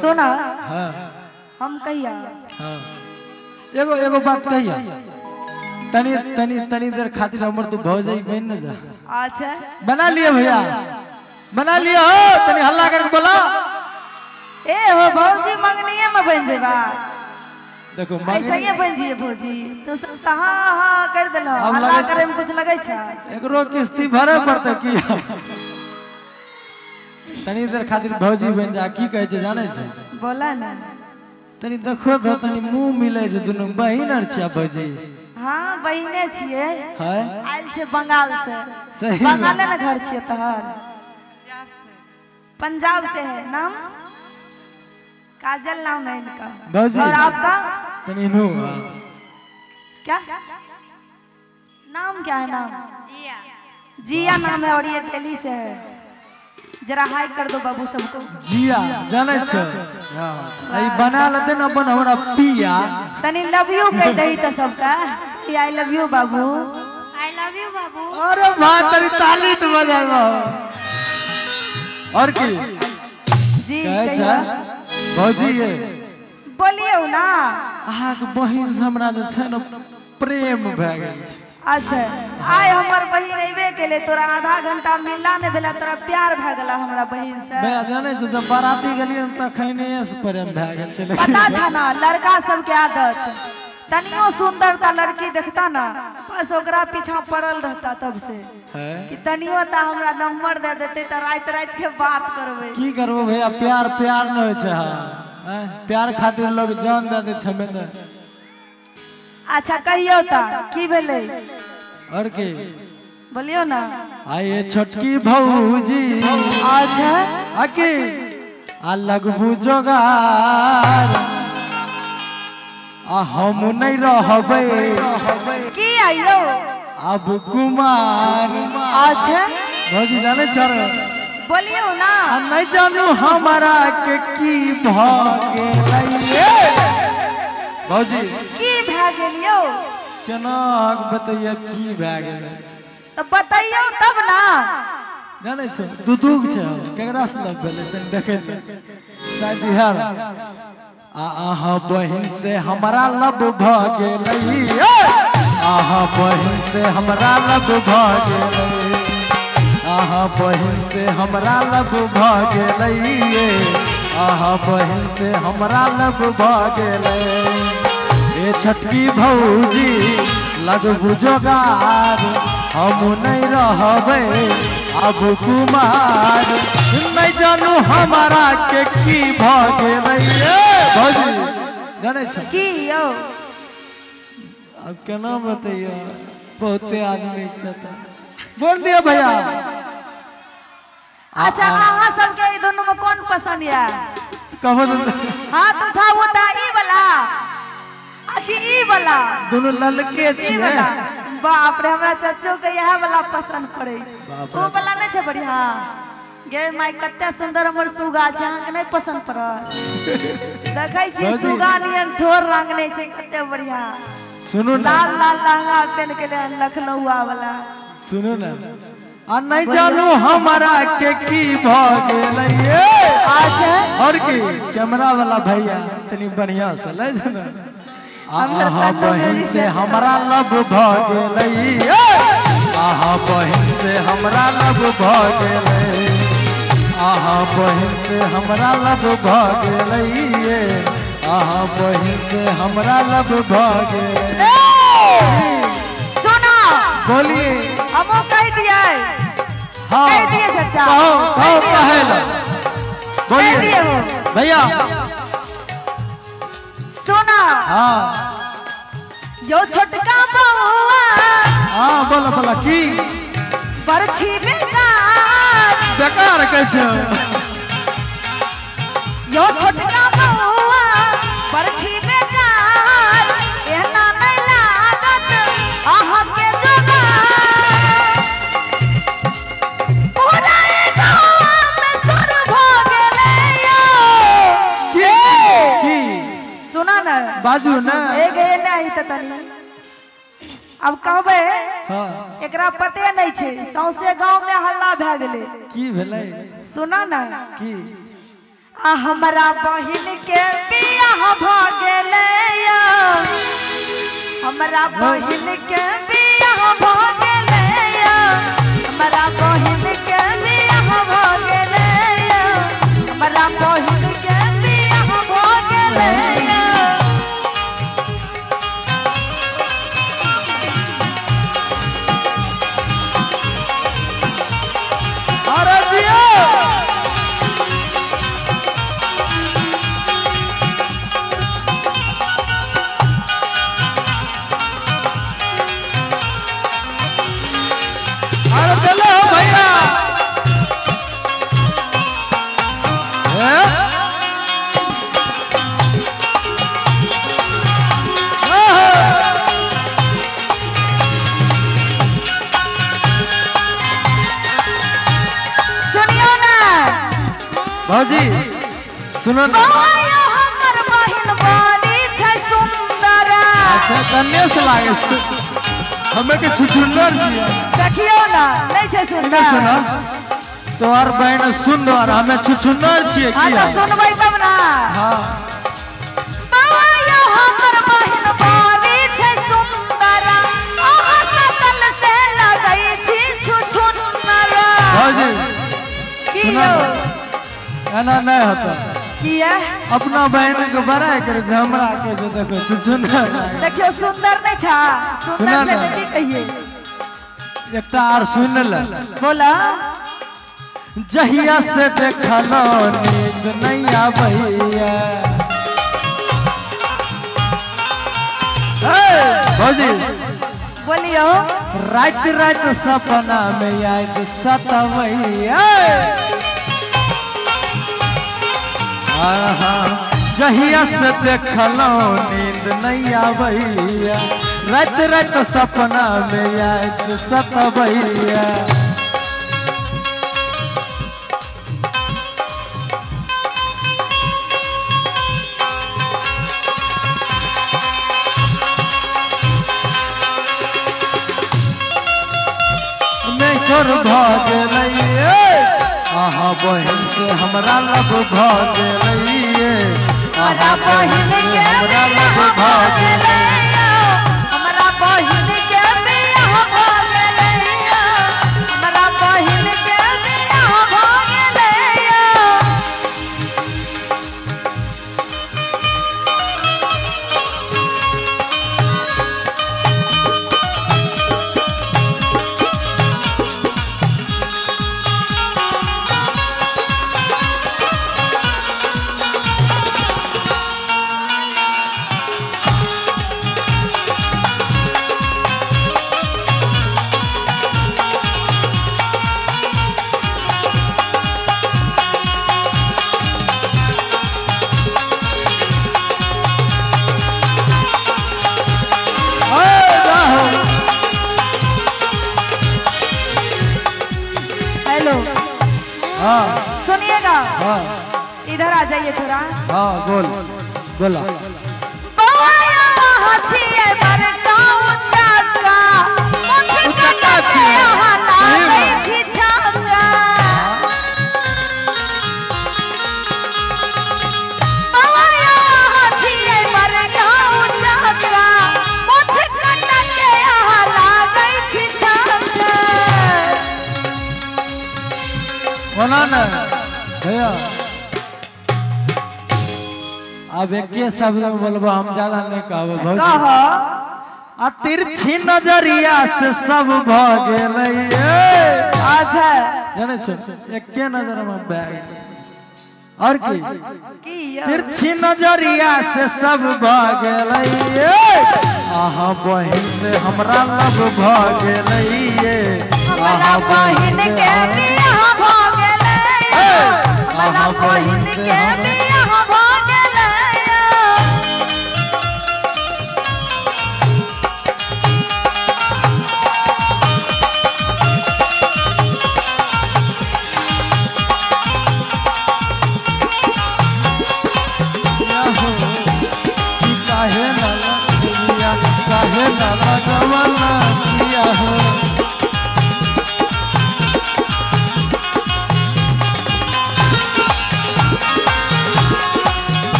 सोना हाँ। हम कहिया? हाँ। एगो एगो बात कहिया? तनी तनी तनी देर खातिर हमर तू भौजाई बन न जा। अच्छा। बना लिए भैया। बना लिया हो। तनी हल्ला करके बोला ए हो भौजी मंगनिए में बन जेबा। देखो ऐसे ही बन जिए भौजी। तू सब तो हाँ हाँ कर दिल? हल्ला करे में कुछ लगे छै? एकरो किस्ती भरे पड़ते की? तनी देर खातिर भौजी बन जा की कहै छै जाने छै? बोला ना। तनी देखो तो तनी मुँह मिले छै दुनू बहिन आर छिया भौजी। हाँ बहिने छिए है? आयल छे बंगाल से। सही। बंगाले ना घर छिए तहर। पंजाब से है नाम? काजल नाम है इनका। भौजी। और आपका? तनी नु क्या? नाम क्या है नाम? जिया। जिया नाम है और ये दिल्ली से है। जरा हाई कर दो बाबू सबको। जिया जाने छ। आई बना लेते न अपन हमरा पिया। तनी लव यू कह दही तो सबका। आई लव यू बाबू। आई लव यू बाबू। अरे भाई तनी ताली तो बजाबो और की? जी कहै। भौजी ये। बोलियो ना। अहाँके बहिन से हमरा जे छै न प्रेम भए गेल छै। अच्छा आय हमर बहिन अइबे केले तोरा आधा घंटा मिलला ने भेला तोरा प्यार भए गेला हमरा बहिन से। बे जाने छै जब बाराती गेलियै न त खैने से प्रेम भए गेल छै पता छ ना लड़का सबके आदत। तनियो सुंदरता लड़की देखता ना बस ओकरा पीछा पड़ल रहता तब से। कि तनियो ता हमरा नंबर दे देते त रात रात के बात करबै। की करबो भैया प्यार प्यार न होइ छै हाँ? प्यार खातिर लोग जान दे दै छै त अच्छा कहियो ता की भेलै? और की? बोलियो ना। आए छोटकी भौजी। अच्छा। आके आ लगबू जोगार। आ हम नहीं रहबै। की आइयो अब कुमार। अच्छा। भौजी जाने चर बोलियो ना। आ नहीं जानू हमारा के की भ गेलै। भौजी केना बतैया की भए गेलै? तो बताइयो तब ना। जाने छ दुदुग छै केकरा से लग भेलै तनी देखै ले शायद इहर आ अहाँ बहिन से हमरा लब भ गेलै। अहाँ बहिन से हमरा लब भ गेलै। अहाँ बहिन से हमरा लब भ गेलै। अहाँ बहिन से हमरा लब भ गेलै। ए छटकी भौजी लगबू जोगार हम नहीं रहबै अब कुमार। नहीं जानू हमारा के की भ गेलै ए भौजी। जानै छ। की यौ? अब केना बतैया? बहुते आदमी छै बोल दिया भैया। अच्छा अहाँ सबके ई दोनों में कौन पसंद या कहबो हाथ उठाओ ता ई वाला अथी ई वाला। दोनों ललके छियै। वाला। बाप रे हमरा चच्चो के यह वाला पसंद पड़े छै। ओ वाला नहीं छै बढ़िया गे माय कते सुंदर हमर सुगा छै अहाँके नहीं पसंद पड़त। देखै छी सुगा नियन ठोर रंग नहीं छै कते बढ़िया सुनू ना। लाल लाल लहंगा पहन के ले लखनऊआ वाला। सुनू ना। आ नहीं जानू हमारा के की भ गेलै अच्छा और की कैमरा वाला भैया तनी बढ़िया से ले जाना आहा बहिन से हमरा लब भ गेलै। आहा बहिन से हमरा लब भ गेलै। आहा बहिन से हमरा लब भ गेलै। आहा बहिन से हमरा लब भ गेलै। सुना बोलिए। हमो कह दिए हाँ। कह दिए चाचा कहो कहो कह कहे। दिए। लो कह दिए बोलिए भैया। सुना हाँ। यो छोटका बउआ हाँ बोला बोला की? बरछी बेकार बेकार कह छ यो छोटका बउआ बरछी तनी अब कहबे हाँ। एकरा पते नहीं छै सौसे गाँव में हल्ला भए गेलै। की भेलै? सुना ना। की? आ हमरा बहिन के बियाह भ गेले या। हमरा बहिन के बियाह भ गेले या। हमरा सुनो ना। अच्छा कन्या से लागे हमें के छुछुंदर देखियो ना नहीं छे सुंदर सुना। तोहर बहन सुंदर हमें छुछुंदर छिए की हाँ तो सुनबै तब ना। हाँ। ना एना नहीं होता। किया? अपना बहन के बड़ा कर हमरा के जे देखो लागे। देखियो सुंदर नहीं सुना सुंदर से की कहिए एकटा आर सुन ले। बोला जहिया से देखलो नींद नहीं आबैया। ए, भौजी। बोलियो। रात रात सपना में याद सतवैया जहिया से देखलो नींद नहीं आबैया। रात रात सपना में याद सतवैया मैं बहन से हमरा भाग रहिए हमरा अहाँ बहन से हमरा लब बियाह भाग हाँ इधर आ जाइए थोड़ा हाँ बोल बोला भैया अब एक में बोलबो हम ज़्यादा नहीं कहबो भौजी। कह? आ तिरछी नज़रिया से सब भ गेलै अच्छा। जाने छो एके नज़र में बैग। और की? तिरछी नज़रिया से सब भ गेलै आहा बहिन से हमरा लब भ गेलै आहा बहिन के हम- बियाह भ गेलै। से के बियाह भ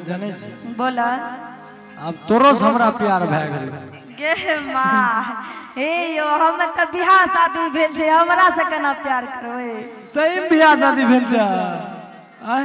बात जाने छी बोला। अब तोरो से हमरा प्यार भए गेल। गे माँ हे यो हम त बियाह शादी भेल छै हमरा से केना प्यार करबै? सही बियाह शादी भेल छै। आय।